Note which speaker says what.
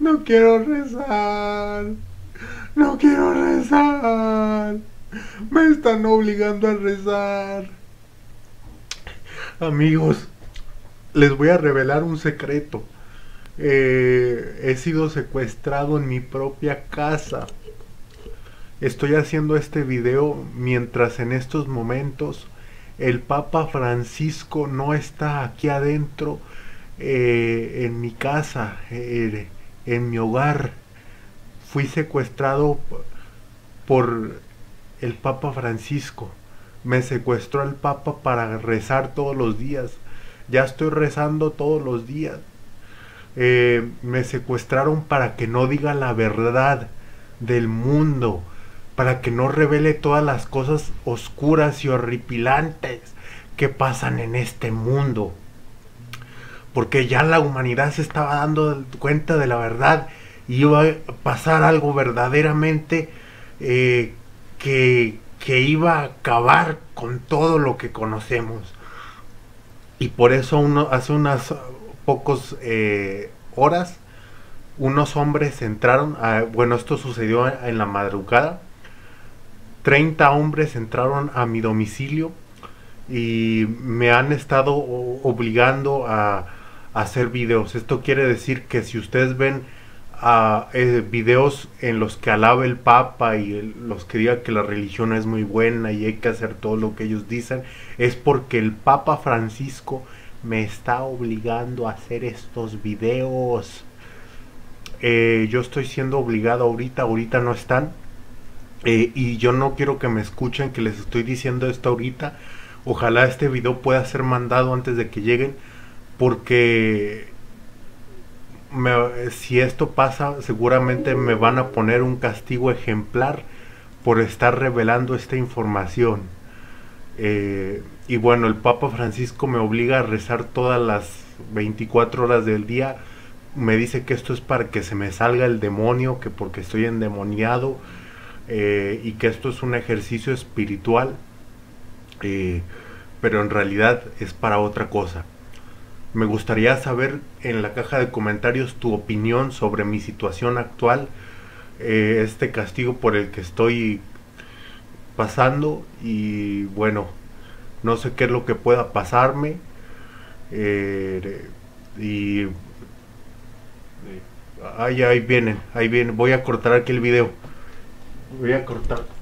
Speaker 1: No quiero rezar. No quiero rezar. Me están obligando a rezar. Amigos, les voy a revelar un secreto. Eh, he sido secuestrado en mi propia casa. Estoy haciendo este video mientras en estos momentos el Papa Francisco no está aquí adentro eh, en mi casa, eh, en mi hogar. Fui secuestrado por el Papa Francisco. Me secuestró el Papa para rezar todos los días. Ya estoy rezando todos los días. Eh, me secuestraron para que no diga la verdad del mundo, para que no revele todas las cosas oscuras y horripilantes que pasan en este mundo. Porque ya la humanidad se estaba dando cuenta de la verdad y iba a pasar algo verdaderamente eh, que, que iba a acabar con todo lo que conocemos. Y por eso hace unas pocos eh, horas unos hombres entraron, a, bueno esto sucedió en la madrugada, 30 hombres entraron a mi domicilio y me han estado obligando a, hacer videos. Esto quiere decir que si ustedes ven a eh, videos en los que alaba el Papa y los que diga que la religión es muy buena y hay que hacer todo lo que ellos dicen, es porque el Papa Francisco me está obligando a hacer estos videos. Eh, yo estoy siendo obligado ahorita, ahorita no están. Eh, y yo no quiero que me escuchen que les estoy diciendo esto ahorita. Ojalá este video pueda ser mandado antes de que lleguen. Porque me, si esto pasa, seguramente me van a poner un castigo ejemplar por estar revelando esta información. Eh, y bueno, el Papa Francisco me obliga a rezar todas las 24 horas del día. Me dice que esto es para que se me salga el demonio, que porque estoy endemoniado, eh, y que esto es un ejercicio espiritual, eh, pero en realidad es para otra cosa. Me gustaría saber en la caja de comentarios tu opinión sobre mi situación actual, eh, este castigo por el que estoy pasando y bueno, no sé qué es lo que pueda pasarme y ahí, ahí vienen, ahí vienen, voy a cortar aquí el video, voy a cortar.